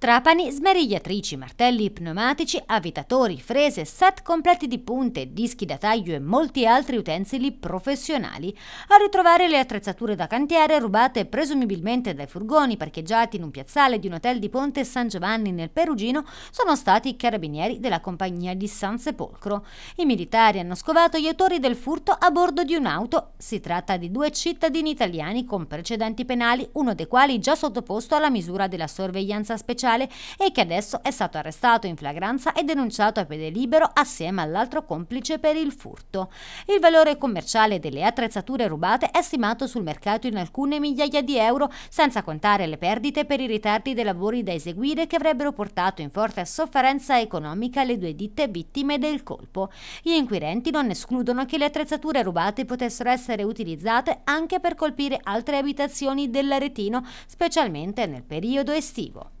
Trapani, smerigliatrici, martelli pneumatici, avvitatori, frese, set completi di punte, dischi da taglio e molti altri utensili professionali. A ritrovare le attrezzature da cantiere rubate presumibilmente dai furgoni parcheggiati in un piazzale di un hotel di Ponte San Giovanni nel Perugino sono stati i carabinieri della compagnia di San Sepolcro. I militari hanno scovato gli autori del furto a bordo di un'auto. Si tratta di due cittadini italiani con precedenti penali, uno dei quali già sottoposto alla misura della sorveglianza speciale ufficiale e che adesso è stato arrestato in flagranza e denunciato a piede libero assieme all'altro complice per il furto. Il valore commerciale delle attrezzature rubate è stimato sul mercato in alcune migliaia di euro, senza contare le perdite per i ritardi dei lavori da eseguire che avrebbero portato in forte sofferenza economica le due ditte vittime del colpo. Gli inquirenti non escludono che le attrezzature rubate potessero essere utilizzate anche per colpire altre abitazioni dell'Aretino, specialmente nel periodo estivo.